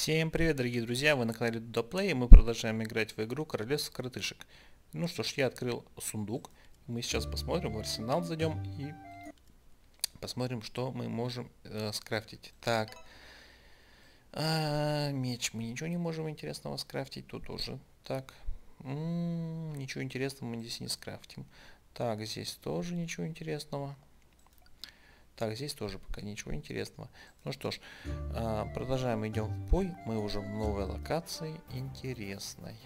Всем привет, дорогие друзья, вы на канале Dudaplay, и мы продолжаем играть в игру Королевство Коротышек. Ну что ж, я открыл сундук, мы сейчас посмотрим, в арсенал зайдем и посмотрим, что мы можем э, скрафтить. Так, а, меч, мы ничего не можем интересного скрафтить, тут уже, так, М -м, ничего интересного мы здесь не скрафтим. Так, здесь тоже ничего интересного. Так, здесь тоже пока ничего интересного. Ну что ж, а, продолжаем, идем в бой. Мы уже в новой локации интересной.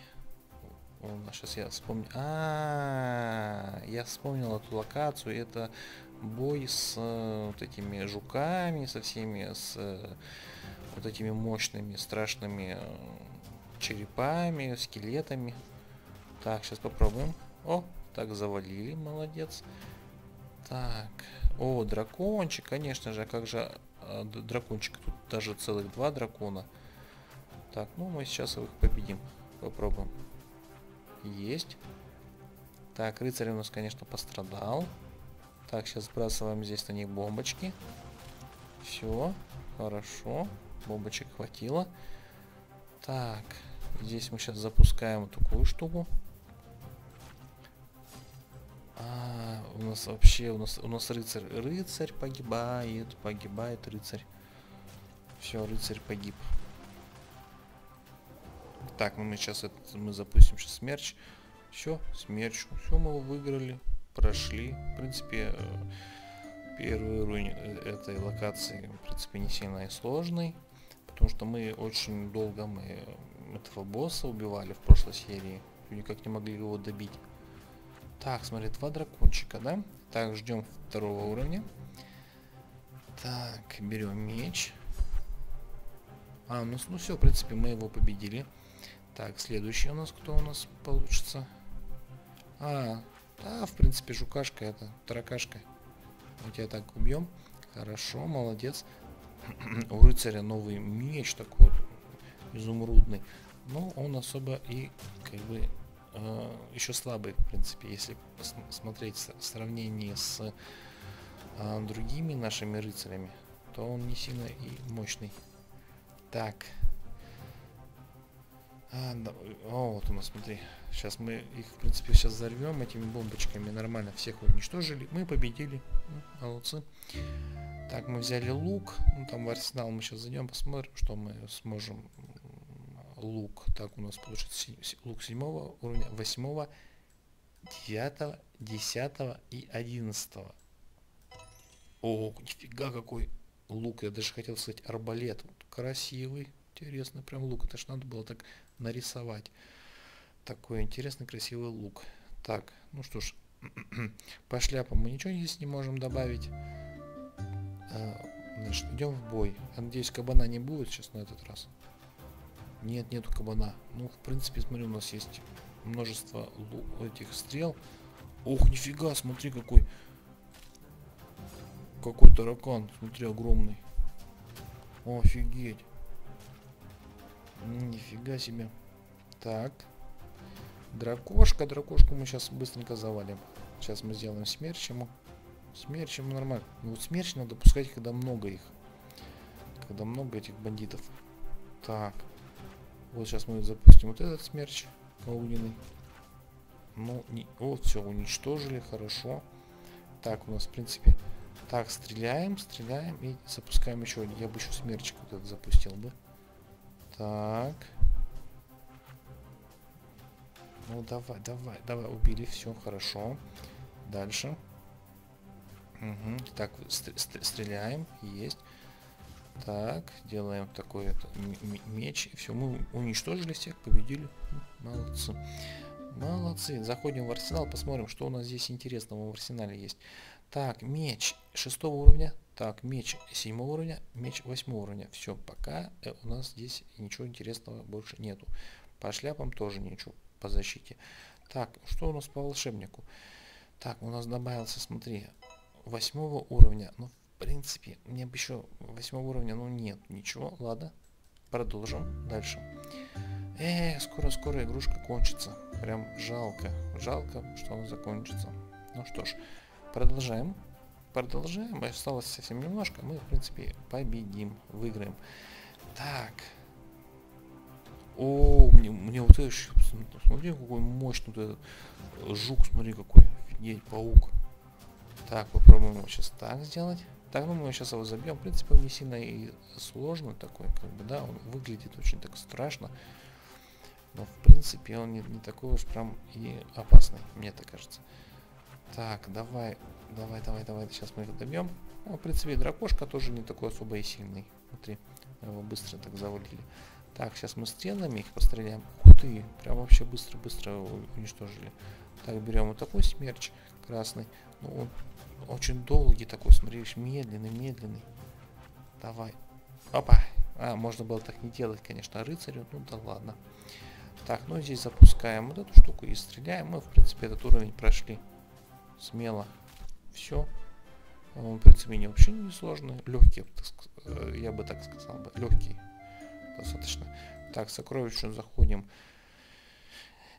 Сейчас я вспомню. А, я вспомнил эту локацию. Это бой с э, вот этими жуками, со всеми, с э, вот этими мощными, страшными э, черепами, скелетами. Так, сейчас попробуем. О, так завалили, молодец. Так, о, дракончик, конечно же, а как же а, дракончик? Тут даже целых два дракона. Так, ну мы сейчас их победим. Попробуем. Есть. Так, рыцарь у нас, конечно, пострадал. Так, сейчас сбрасываем здесь на них бомбочки. Все, хорошо. Бомбочек хватило. Так, здесь мы сейчас запускаем такую штуку. У нас вообще, у нас, у нас рыцарь, рыцарь погибает, погибает рыцарь. Все, рыцарь погиб. Так, ну мы сейчас это, мы запустим сейчас смерч. Все, смерч. Все, мы его выиграли, прошли. В принципе, э, первый уровень э, этой локации, в принципе, не сильно и сложный. Потому что мы очень долго мы этого босса убивали в прошлой серии. Никак не могли его добить. Так, смотри, два дракончика, да? Так, ждем второго уровня. Так, берем меч. А, ну, ну все, в принципе, мы его победили. Так, следующий у нас, кто у нас получится? А, да, в принципе, жукашка это, таракашка. Мы тебя так убьем. Хорошо, молодец. У рыцаря новый меч такой изумрудный. Но он особо и как бы э, еще слабый, в принципе, если смотреть в сравнении с э, другими нашими рыцарями, то он не сильно и мощный. Так. А, да, о, вот у нас, смотри. Сейчас мы их, в принципе, сейчас взорвем этими бомбочками. Нормально всех уничтожили. Мы победили. Ну, молодцы. Так, мы взяли лук. Ну, там в арсенал мы сейчас зайдем, посмотрим, что мы сможем лук. Так, у нас получится лук 7 уровня, 8, 9, 10 и 11. О, нифига какой лук. Я даже хотел сказать арбалет. Красивый. Интересно, прям лук. Это ж надо было так нарисовать. Такой интересный, красивый лук. Так, ну что ж, по шляпам мы ничего здесь не можем добавить. Значит, идем в бой. Надеюсь, кабана не будет сейчас на этот раз. Нет, нету кабана. Ну, в принципе, смотри, у нас есть множество этих стрел. Ох, нифига, смотри, какой... Какой таракан, смотри, огромный. Офигеть. Нифига себе. Так. Дракошка, дракошку мы сейчас быстренько завалим. Сейчас мы сделаем смерч ему. Смерч ему нормально. Ну, вот смерч надо пускать, когда много их. Когда много этих бандитов. Так. Вот сейчас мы запустим вот этот смерч огненный. Ну, не... вот все, уничтожили, хорошо. Так, у нас, в принципе... Так, стреляем, стреляем и запускаем еще один. Я бы еще смерчик вот этот запустил бы. Так. Ну, давай, давай, давай, убили, все, хорошо. Дальше. Угу. Так, стреляем, есть. Так, делаем такой это, меч. Все, мы уничтожили всех, победили. Молодцы. Молодцы. Заходим в арсенал, посмотрим, что у нас здесь интересного в арсенале есть. Так, меч шестого уровня. Так, меч седьмого уровня, меч восьмого уровня. Все, пока э, у нас здесь ничего интересного больше нету. По шляпам тоже ничего по защите. Так, что у нас по волшебнику? Так, у нас добавился, смотри, восьмого уровня. Ну, принципе, мне бы еще восьмого уровня, ну нет, ничего, ладно. Продолжим дальше. Эх, скоро-скоро игрушка кончится. Прям жалко. Жалко, что она закончится. Ну что ж, продолжаем. Продолжаем. Осталось совсем немножко. Мы, в принципе, победим, выиграем. Так. О, мне, мне вот это смотри, какой мощный вот этот жук, смотри, какой, офигеть, паук. Так, попробуем его сейчас так сделать. Так, ну мы сейчас его забьем. В принципе, он не сильно и сложный такой, как бы, да, он выглядит очень так страшно. Но, в принципе, он не, не такой уж прям и опасный, мне так кажется. Так, давай, давай, давай, давай, сейчас мы их добьем. Ну, в принципе, дракошка тоже не такой особо и сильный. Смотри, его быстро так завалили. Так, сейчас мы стрелами их постреляем. Ты, прям вообще быстро-быстро уничтожили. Так, берем вот такой смерч красный. Ну, он очень долгий такой, смотри, медленный, медленный. Давай. Опа. А, можно было так не делать, конечно, рыцарю. Ну да ладно. Так, ну здесь запускаем вот эту штуку и стреляем. Мы, в принципе, этот уровень прошли. Смело. Все. Он, в принципе, не вообще не сложный. Легкий, э, я бы так сказал. Легкий. Достаточно. Так, сокровищу заходим.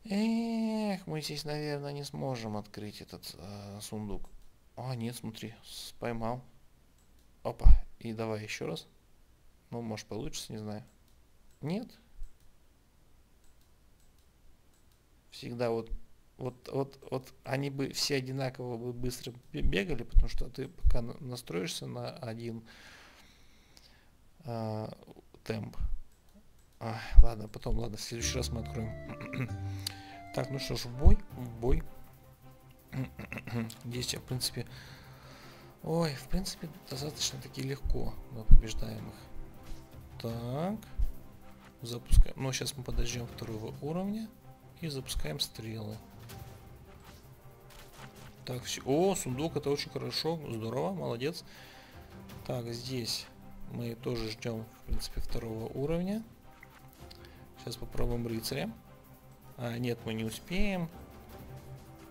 Эх, мы здесь, наверное, не сможем открыть этот э, сундук. А, нет, смотри, поймал. Опа, и давай еще раз. Ну, может получится, не знаю. Нет? Всегда вот, вот, вот, вот они бы все одинаково бы быстро бегали, потому что ты пока настроишься на один э, темп. А, ладно, потом, ладно, в следующий раз мы откроем. так, ну что ж, бой, бой. Здесь я, в принципе... Ой, в принципе, достаточно таки легко мы побеждаем их. Так. Запускаем. Ну, сейчас мы подождем второго уровня. И запускаем стрелы. Так, все. О, сундук, это очень хорошо. Здорово, молодец. Так, здесь мы тоже ждем, в принципе, второго уровня. Сейчас попробуем рыцаря. А, нет, мы не успеем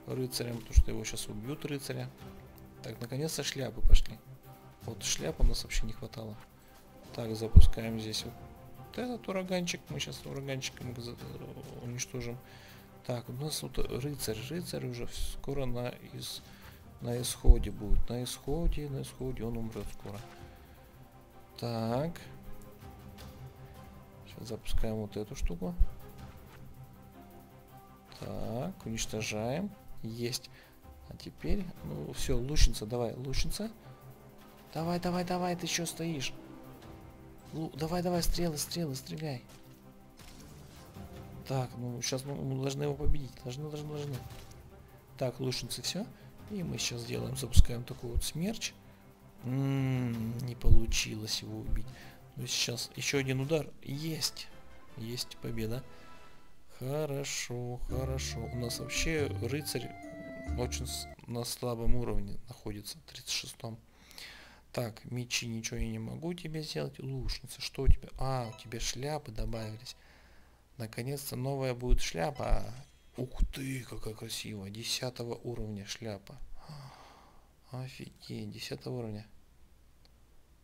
рыцарем, потому что его сейчас убьют рыцаря. Так, наконец-то шляпы пошли. Вот шляп у нас вообще не хватало. Так, запускаем здесь вот этот ураганчик. Мы сейчас ураганчиком уничтожим. Так, у нас вот рыцарь. Рыцарь уже скоро на, из, на исходе будет. На исходе, на исходе он умрет скоро. Так. Сейчас запускаем вот эту штуку. Так, уничтожаем. Есть. А теперь, ну все, лучница, давай, лучница. Давай, давай, давай, ты еще стоишь. Лу давай, давай, стрелы, стрелы, стреляй. Так, ну сейчас мы, мы должны его победить. Должны, должны, должны. Так, лучницы, все. И мы сейчас сделаем, запускаем такой вот смерч. М м-м, -м, не получилось его убить. Сейчас еще один удар. Есть. Есть победа. Хорошо, хорошо. У нас вообще рыцарь очень на слабом уровне находится, 36-м. Так, мечи, ничего я не могу тебе сделать. Лучница, что у тебя? А, у тебя шляпы добавились. Наконец-то новая будет шляпа. Ух ты, какая красивая. 10 уровня шляпа. Офигеть, 10 уровня.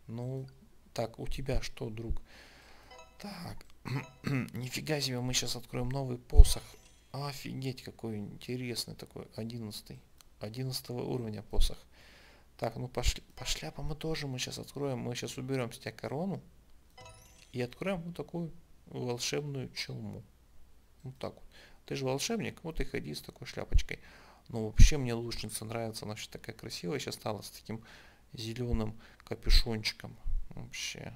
Ну, так, у тебя что, друг? Так, Нифига себе, мы сейчас откроем новый посох. Офигеть, какой интересный такой, одиннадцатый. одиннадцатого уровня посох. Так, ну пошли, по шляпам мы тоже мы сейчас откроем. Мы сейчас уберем с тебя корону. И откроем вот такую волшебную челму. Вот так вот. Ты же волшебник, вот и ходи с такой шляпочкой. Ну, вообще мне лучница нравится. Она вообще такая красивая сейчас стала с таким зеленым капюшончиком. Вообще.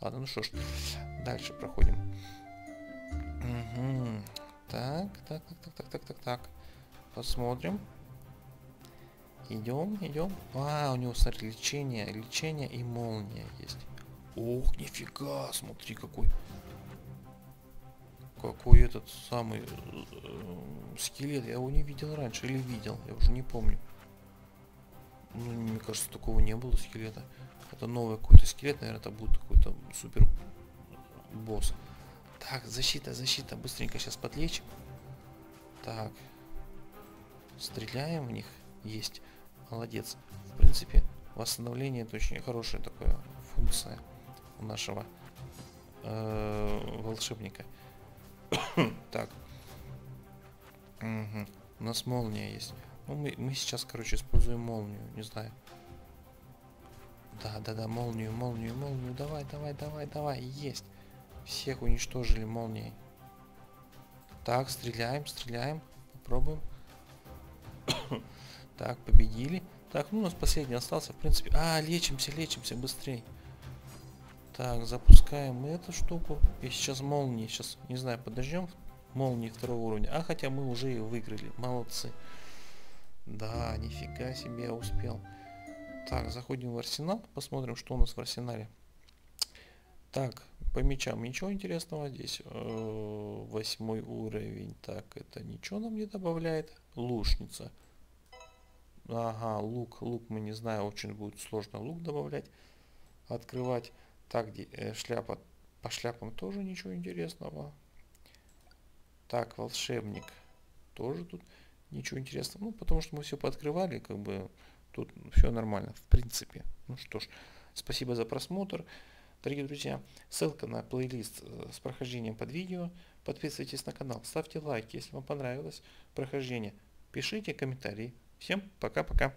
Ладно, ну что ж, дальше проходим. Угу. Так, так, так, так, так, так, так, так. Посмотрим. Идем, идем. А, у него, смотри, лечение, лечение и молния есть. Ох, нифига, смотри какой. Какой этот самый э, скелет. Я его не видел раньше. Или видел, я уже не помню. Ну, мне кажется, такого не было скелета. Это новый какой-то скелет, наверное, это будет какой-то супер босс. Так, защита, защита. Быстренько сейчас подлечим. Так. Стреляем в них. Есть. Молодец. В принципе, восстановление это очень хорошая такая функция у нашего э, волшебника. так. Угу. У нас молния есть. Ну, мы, мы сейчас, короче, используем молнию. Не знаю. Да, да, да, молнию, молнию, молнию. Давай, давай, давай, давай. Есть. Всех уничтожили молнией. Так, стреляем, стреляем. Попробуем. так, победили. Так, ну у нас последний остался, в принципе. А, лечимся, лечимся, быстрее. Так, запускаем эту штуку. И сейчас молнии, сейчас, не знаю, подождем молнии второго уровня. А, хотя мы уже ее выиграли. Молодцы. Да, нифига себе успел. Так, заходим в арсенал, посмотрим, что у нас в арсенале. Так, по мечам ничего интересного здесь. Э, восьмой уровень. Так, это ничего нам не добавляет. Лучница. Ага, лук. Лук мы не знаем, очень будет сложно лук добавлять. Открывать. Так, э, шляпа. По шляпам тоже ничего интересного. Так, волшебник. Тоже тут ничего интересного. Ну, потому что мы все пооткрывали, как бы тут все нормально, в принципе. Ну что ж, спасибо за просмотр. Дорогие друзья, ссылка на плейлист э, с прохождением под видео. Подписывайтесь на канал, ставьте лайки, если вам понравилось прохождение. Пишите комментарии. Всем пока-пока.